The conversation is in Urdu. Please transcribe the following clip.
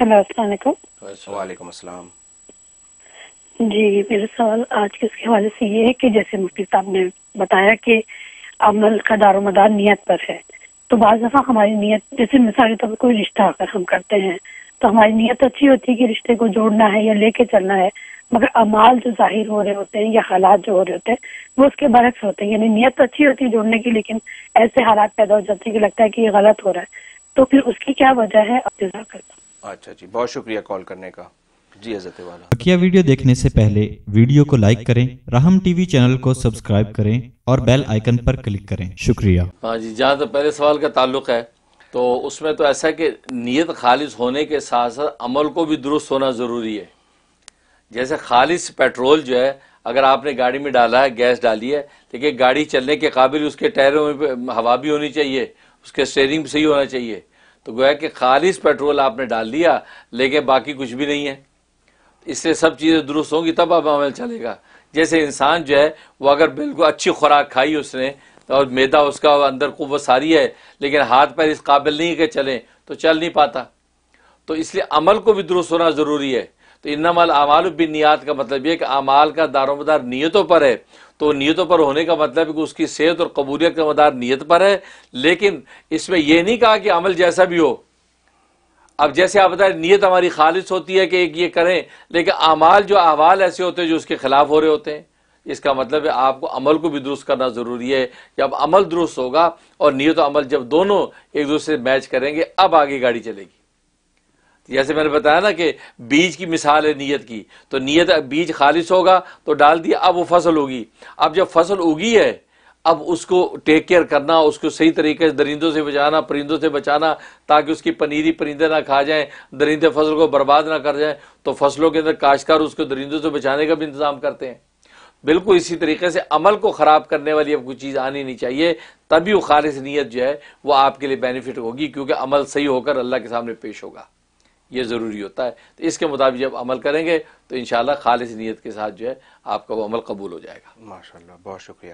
ہیلو السلام علیکم۔ وعلیکم السلام۔ جی میرا سوال آج کے اس کے حوالے سے یہ ہے کہ جیسے مفتی صاحب نے بتایا کہ عمل کا دار و مدار نیت پر ہے۔ تو بعض دفعہ ہماری نیت جیسے مثالی طور پر کوئی رشتہ اگر ہم کرتے ہیں تو ہماری نیت اچھی ہوتی ہے کہ رشتے کو جوڑنا ہے یا لے کے چلنا ہے مگر امال جو ظاہر ہو رہے ہوتے ہیں یا حالات جو ہو رہے ہوتے ہیں وہ اس کے برعکس ہوتے ہیں۔ یعنی نیت اچھی ہوتی ہے جوڑنے کی لیکن ایسے حالات پیدا ہو جاتے ہیں کہ لگتا ہے کہ یہ غلط ہو رہا ہے۔ تو پھر اس کی کیا وجہ ہے؟ اب جزاک اللہ۔ اچھا جی بہت شکریہ کال کرنے کا۔ جی حضرت والا۔ بقیہ ویڈیو دیکھنے سے پہلے ویڈیو کو لائک کریں رحم ٹی وی چینل کو سبسکرائب کریں اور بیل آئیکن پر کلک کریں۔ شکریہ۔ ہاں جی جہاں تک پہلے سوال کا تعلق ہے تو اس میں تو ایسا ہے کہ نیت خالص ہونے کے ساتھ ساتھ عمل کو بھی درست ہونا ضروری ہے۔ جیسے خالص پیٹرول جو ہے اگر آپ نے گاڑی میں ڈالا ہے گیس ڈالی ہے لیکن گاڑی چلنے کے قابل اس کے ٹائروں میں ہوا بھی ہونی چاہیے اس کے سٹیئرنگ بھی صحیح ہونا چاہیے۔ تو گویا کہ خالص پیٹرول آپ نے ڈال دیا، لیکن باقی کچھ بھی نہیں ہے۔ اس سے سب چیزیں درست ہوں گی، تب اب عمل چلے گا۔ جیسے انسان جو ہے، وہ اگر بالکل اچھی خوراک کھائی اس نے اور میدا اس کا اندر قوت ساری ہے، لیکن ہاتھ پیر اس قابل نہیں کہ چلیں، تو چل نہیں پاتا۔ تو اس لیے عمل کو بھی درست ہونا ضروری ہے۔ تو انم العمال بن کا مطلب یہ کہ اعمال کا دار و مدار نیتوں پر ہے۔ تو نیتوں پر ہونے کا مطلب ہے کہ اس کی صحت اور قبولیت کا مدار نیت پر ہے۔ لیکن اس میں یہ نہیں کہا کہ عمل جیسا بھی ہو۔ اب جیسے آپ بتائیں نیت ہماری خالص ہوتی ہے کہ ایک یہ کریں، لیکن اعمال جو احوال ایسے ہوتے ہیں جو اس کے خلاف ہو رہے ہوتے ہیں۔ اس کا مطلب ہے آپ کو عمل کو بھی درست کرنا ضروری ہے۔ جب عمل درست ہوگا اور نیت و عمل جب دونوں ایک دوسرے سے میچ کریں گے، اب آگے گاڑی چلے گی۔ جیسے میں نے بتایا نا کہ بیج کی مثال ہے نیت کی، تو نیت بیج خالص ہوگا تو ڈال دیا، اب وہ فصل ہوگی اب جب فصل اگی ہے، اب اس کو ٹیک کیئر کرنا، اس کو صحیح طریقے سے درندوں سے بچانا، پرندوں سے بچانا، تاکہ اس کی پنیری پرندے نہ کھا جائیں، درندے فصل کو برباد نہ کر جائیں، تو فصلوں کے اندر کاشتکار اس کو درندوں سے بچانے کا بھی انتظام کرتے ہیں۔ بالکل اسی طریقے سے عمل کو خراب کرنے والی اب کوئی چیز آنی نہیں چاہیے، تبھی وہ خالص نیت جو ہے، وہ آپ کے لیے بینیفٹ ہوگی، کیونکہ عمل صحیح ہو کر اللہ کے سامنے پیش ہوگا۔ یہ ضروری ہوتا ہے۔ تو اس کے مطابق جب عمل کریں گے تو انشاءاللہ خالص نیت کے ساتھ جو ہے آپ کا وہ عمل قبول ہو جائے گا۔ ماشاءاللہ، بہت شکریہ۔